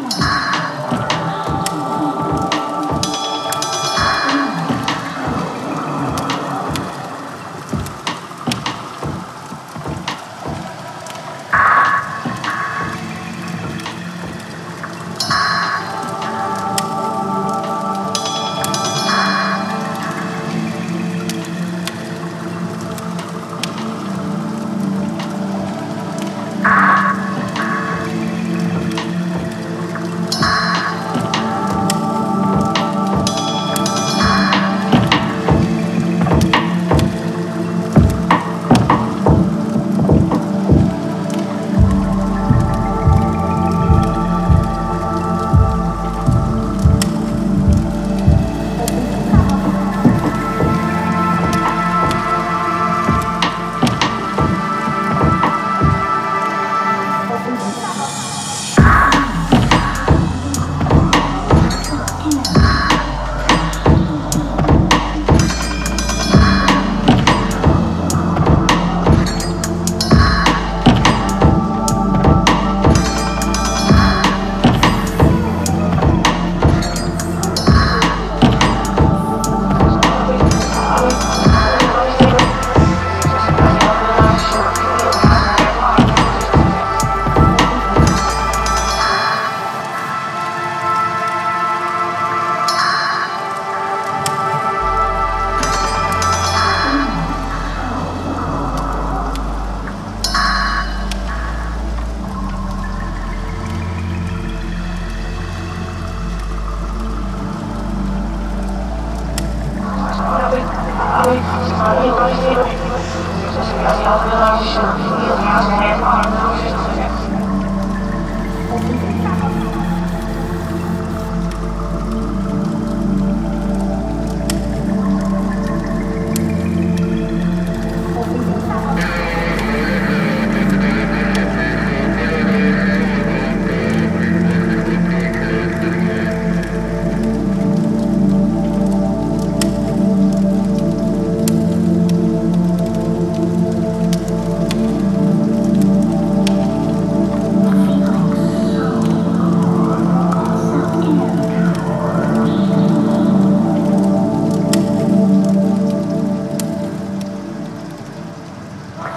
Wow.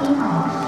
你好。